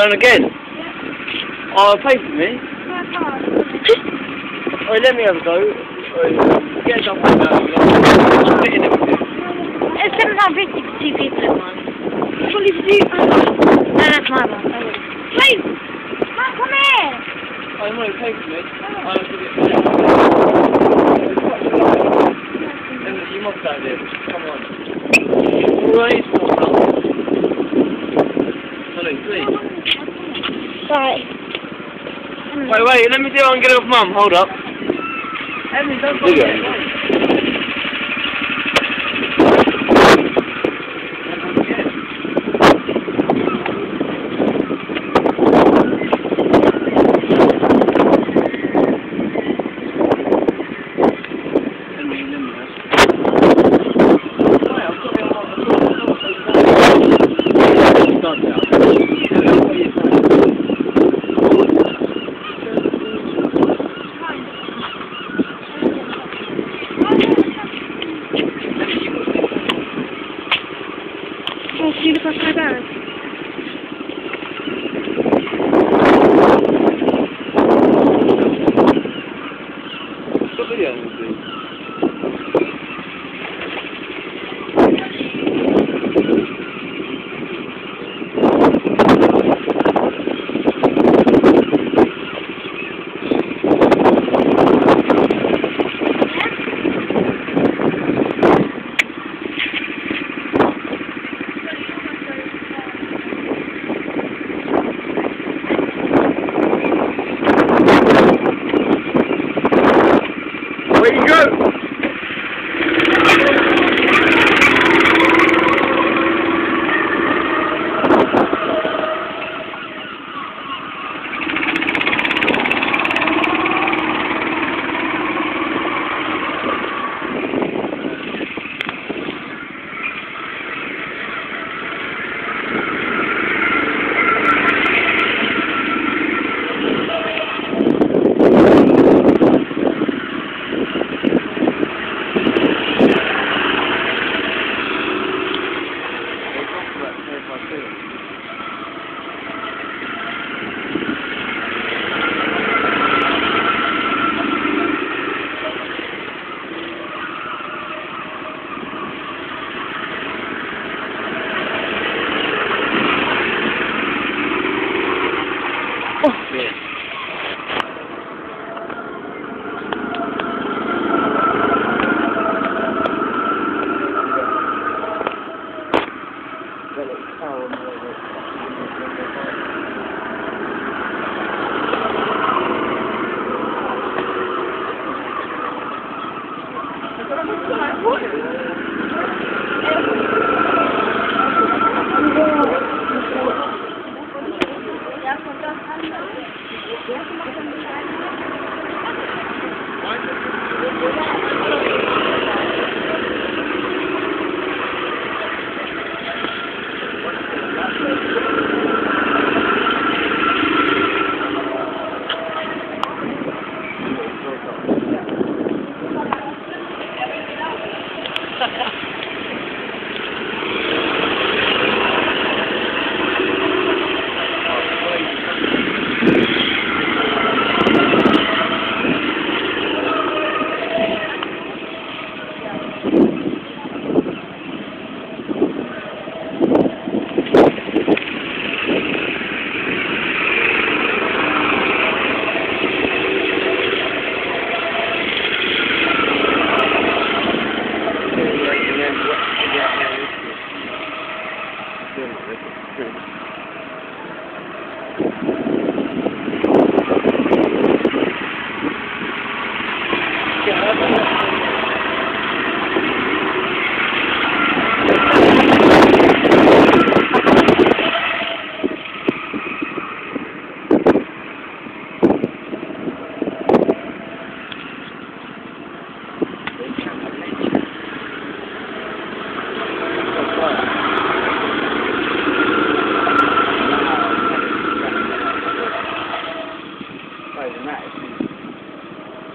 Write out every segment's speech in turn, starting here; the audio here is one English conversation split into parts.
going again? Oh, pay for me. Oh, let me have a go. Oh, get some food out of it. Fit in it with you. It's seven pound fifty for two people at once. Fully for two. No, that's my one. Please, Mum, come here. Oh, you want to pay for me? I'll give it you must have it. Come on. Right, Hello, please. Right. Wait, wait, let me see if I can get it off mum. Hold up. Emily, don't go Look at there. it. Oh,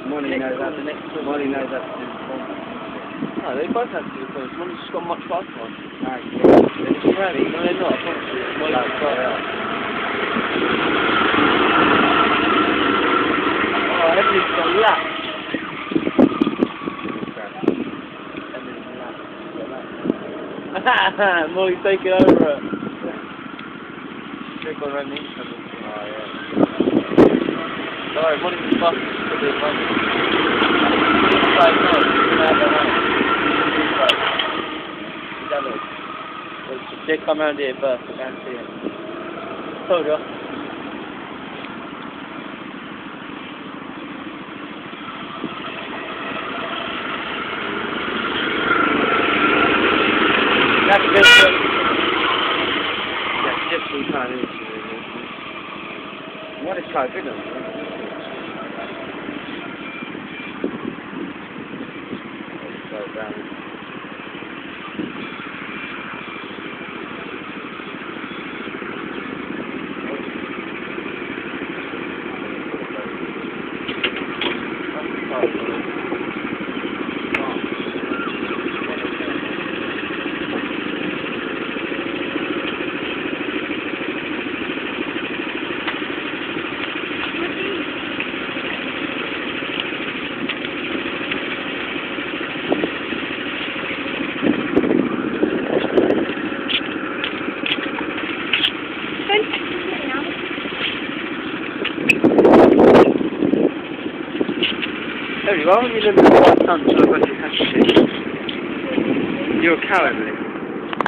Money knows how to Money knows how to do No, they both have to do the points. Just got much faster one. No, ready. No, they're not. Money's got it. Oh, everything's got ha ha! Mollie's taking over it. Trick on Remy. Oh, yeah. Sorry, Mollie's the fastest for the one. Inside, no. Inside, no. Inside. Is that it? Well, They come around here first, I can't see it. Told you. That's different. That's different kind of issue. What is good on Why won't you live in the sun so I got your country? You're a cow, Emily.